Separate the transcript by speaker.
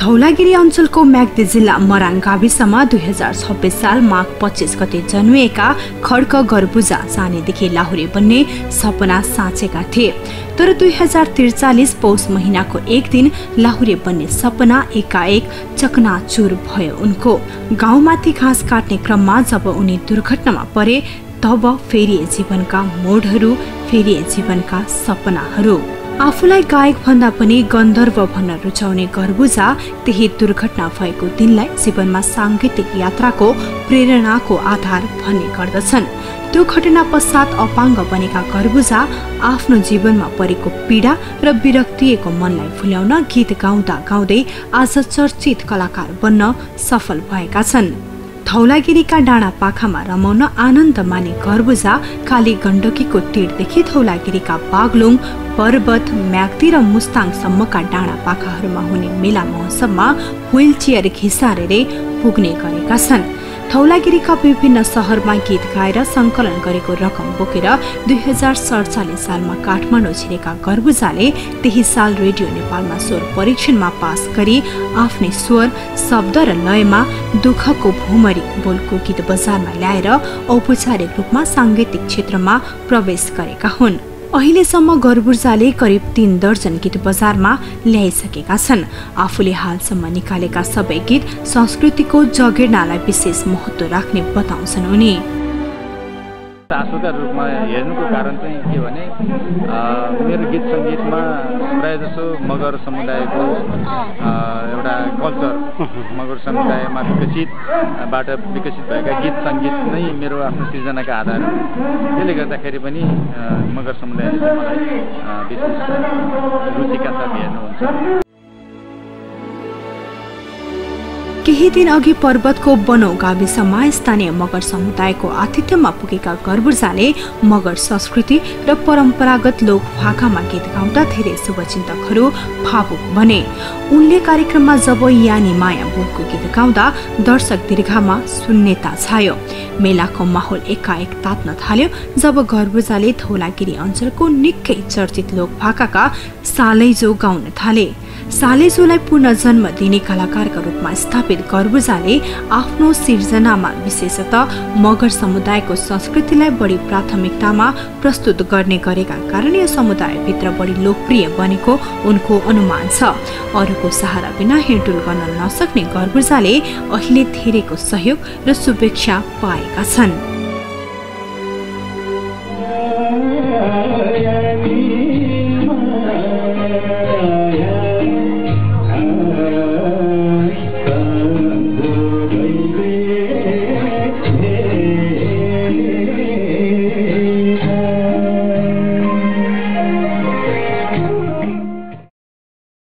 Speaker 1: धौलागिरी अञ्चलको म्याग्दी जिल्ला मराङ गाविसमा दुई हजार छब्बिस साल माघ पच्चिस गते जन्मिएका खड्क गरबुजा सानैदेखि लाहुरे बन्ने सपना साँचेका थिए। तर दुई हजार त्रिचालिस पौष महिनाको एक दिन लाहुरे बन्ने सपना एकाएक चकनाचुर भयो उनको। गाउँमाथि घाँस काट्ने क्रममा जब उनी दुर्घटनामा परे तब फेरिए जीवनका मोडहरू फेरिए जीवनका सपनाहरू। आफूलाई गायक भन्दा पनि गन्धर्व भन्न रुचाउने गर्बुजा त्यही दुर्घटना भएको दिनलाई जीवनमा साङ्गीतिक यात्राको प्रेरणाको आधार भन्ने गर्दछन्। त्यो घटना पश्चात अपाङ्ग बनेका गर्बुजा आफ्नो जीवनमा परेको पीडा र विरक्तिएको मनलाई भुल्याउन गीत गाउँदा गाउँदै आज चर्चित कलाकार बन्न सफल भएका छन्। धौलागिरीका डाँडा पाखामा रमाउन आनन्द माने गर्बुजा काली गण्डकीको तीरदेखि धौलागिरीका बागलुङ पर्वत म्याग्दी र मुस्ताङसम्मका डाँडा पाखाहरूमा हुने मेला महोत्सवमा व्हिल चेयर घिसारेरै पुग्ने गरेका छन् धौलागिरीका विभिन्न सहरमा गीत गाएर सङ्कलन गरेको रकम बोकेर दुई हजार सडचालिस सालमा काठमाडौँ छिरेका गर्बुजाले त्यही साल रेडियो नेपालमा स्वर परीक्षणमा पास गरी आफ्नै स्वर शब्द र लयमा दुःखको भूमरी बोलको गीत बजारमा ल्याएर औपचारिक रूपमा साङ्गीतिक क्षेत्रमा प्रवेश गरेका हुन् अहिलेसम्म गर्बुर्जाले करिब तीन दर्जन गीत बजारमा ल्याइसकेका छन्। आफूले हालसम्म निकालेका सबै गीत संस्कृतिको जगेर्नालाई विशेष महत्व राख्ने बताउँछन् उनी।
Speaker 2: रूपमा हेर्नुको कारण चाहिँ के भने मेरो गीत सङ्गीतमा जसो मगर समुदायको एउटा कल्चर मगर समुदायमा विकसितबाट विकसित भएका गीत सङ्गीत नै मेरो आफ्नो सृजनाका आधार हो। त्यसले गर्दाखेरि पनि मगर समुदायले मलाई विशेष रुचिका साथ हेर्नुहुन्छ।
Speaker 1: केही दिन अघि पर्वतको बनौ गाविसमा स्थानीय मगर समुदायको आतिथ्यमा पुगेका गर्बुर्जाले मगर संस्कृति र परम्परागत लोक भाकामा गीत गाउँदा धेरै शुभचिन्तकहरू भावुक बने। उनले कार्यक्रममा जब यानी माया बोलको गीत गाउँदा दर्शक दीर्घामा शून्यता छायो। मेलाको माहौल एकाएक तात्न थाल्यो जब गर्बुजाले धौलागिरी अञ्चलको निकै चर्चित लोक भाकाका सालैजो गाउन थाले। सालेजोलाई पुनर्जन्म दिने कलाकारका रूपमा स्थापित गर्बुजाले आफ्नो सिर्जनामा विशेषतः मगर समुदायको संस्कृतिलाई बढी प्राथमिकतामा प्रस्तुत गर्ने गरेका कारण यो समुदायभित्र बढी लोकप्रिय बनेको उनको अनुमान छ। अरूको सहारा बिना हिँडुल गर्न नसक्ने गर्बुजाले अहिले धेरैको सहयोग र शुभेच्छा पाएका छन्।